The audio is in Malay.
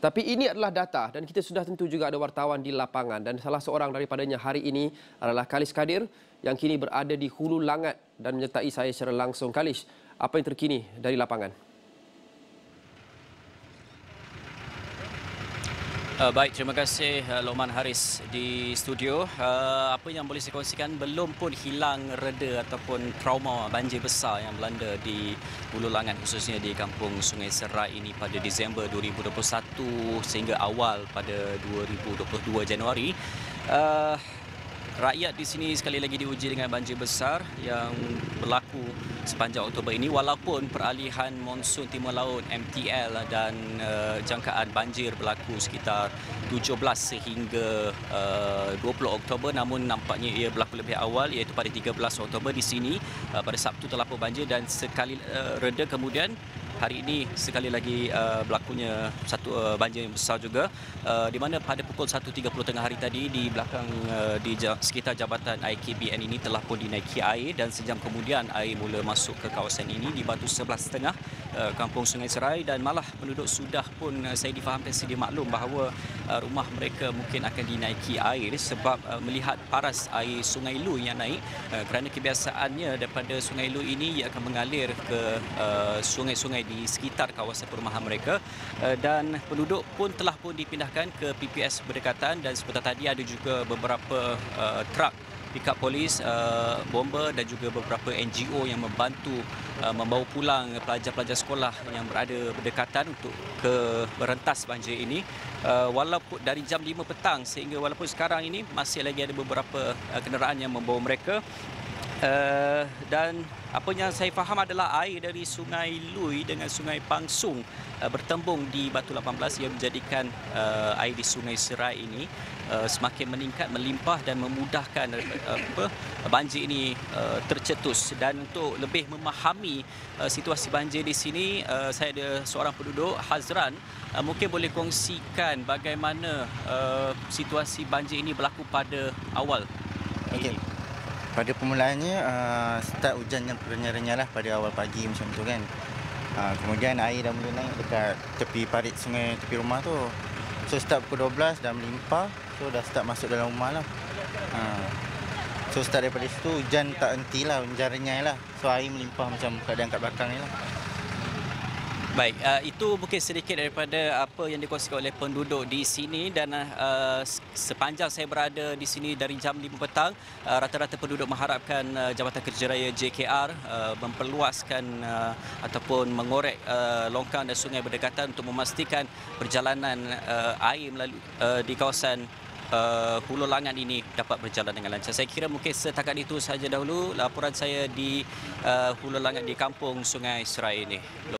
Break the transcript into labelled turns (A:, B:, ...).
A: Tapi ini adalah data dan kita sudah tentu juga ada wartawan di lapangan dan salah seorang daripadanya hari ini adalah Kalis Kadir yang kini berada di Hulu Langat dan menyertai saya secara langsung. Kalis, apa yang terkini dari lapangan?
B: Uh, baik, terima kasih uh, Lokman Haris di studio. Uh, apa yang boleh saya kongsikan belum pun hilang reda ataupun trauma banjir besar yang melanda di Hulu Langan khususnya di kampung Sungai Serai ini pada Disember 2021 sehingga awal pada 2022 Januari. Uh, rakyat di sini sekali lagi diuji dengan banjir besar yang berlaku sepanjang Oktober ini walaupun peralihan monsun timur laut MTL dan uh, jangkaan banjir berlaku sekitar 17 sehingga uh, 20 Oktober namun nampaknya ia berlaku lebih awal iaitu pada 13 Oktober di sini uh, pada Sabtu terlapor banjir dan sekali uh, reda kemudian hari ini sekali lagi uh, berlakunya satu uh, banjir yang besar juga. Uh, di mana pada pukul 1.30 tengah hari tadi di belakang uh, di sekitar jabatan IKBN ini telah pun dinaiki air dan sejam kemudian air mula masuk ke kawasan ini di batu sebelah setengah uh, kampung Sungai Serai dan malah penduduk sudah pun uh, saya difahamkan sedia maklum bahawa uh, rumah mereka mungkin akan dinaiki air sebab melihat paras air Sungai Lu yang naik kerana kebiasaannya daripada Sungai Lu ini ia akan mengalir ke sungai-sungai di sekitar kawasan perumahan mereka eh, dan penduduk pun telah pun dipindahkan ke PPS berdekatan dan sebentar tadi ada juga beberapa truk pickup polis, uh, bomber dan juga beberapa NGO yang membantu uh, membawa pulang pelajar-pelajar sekolah yang berada berdekatan untuk ke berentas banjir ini. Uh, walaupun dari jam 5 petang sehingga walaupun sekarang ini masih lagi ada beberapa uh, kenderaan yang membawa mereka Uh, dan apa yang saya faham adalah air dari Sungai Lui dengan Sungai Pangsung uh, bertembung di Batu 18 yang menjadikan uh, air di Sungai Serai ini uh, semakin meningkat, melimpah dan memudahkan uh, apa, banjir ini uh, tercetus. Dan untuk lebih memahami uh, situasi banjir di sini, uh, saya ada seorang penduduk, Hazran, uh, mungkin boleh kongsikan bagaimana uh, situasi banjir ini berlaku pada awal.
C: Okay. Pada permulaannya uh, start hujan yang renyah-renyah lah pada awal pagi macam tu kan. Uh, kemudian air dah mula naik dekat tepi parit sungai tepi rumah tu. So start pukul 12 dah melimpah. So dah start masuk dalam rumah lah. Uh, so start daripada situ hujan tak henti lah hujan renyah lah. So air melimpah macam keadaan kat belakang ni lah
B: Baik, uh, itu mungkin sedikit daripada apa yang dikongsikan oleh penduduk di sini dan uh, sepanjang saya berada di sini dari jam 5 petang, uh, rata-rata penduduk mengharapkan uh, Jabatan Kerja Raya JKR uh, memperluaskan uh, ataupun mengorek uh, longkang dan sungai berdekatan untuk memastikan perjalanan uh, air melalui uh, di kawasan uh, Hulu Langan ini dapat berjalan dengan lancar. Saya kira mungkin setakat itu sahaja dahulu laporan saya di uh, Hulu Langan di Kampung Sungai Serai ini.